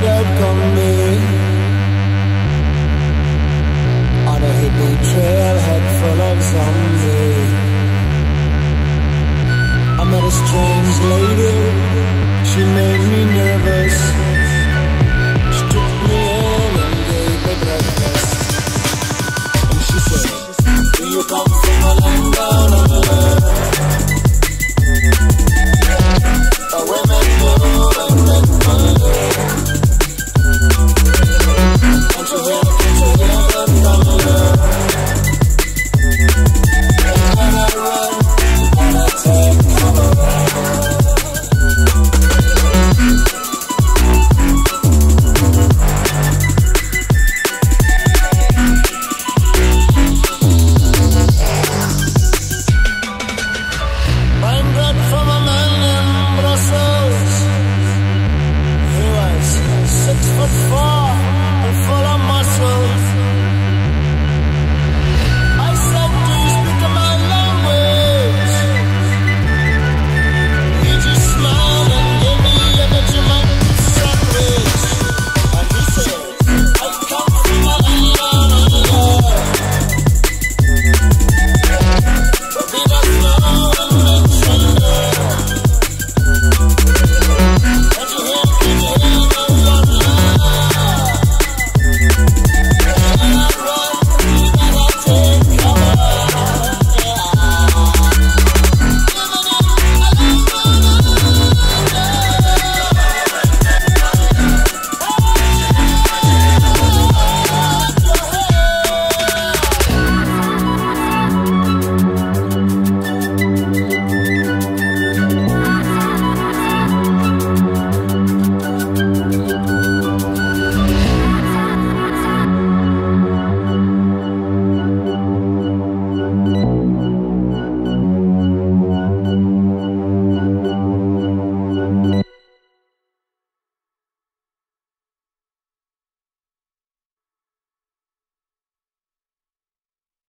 made up come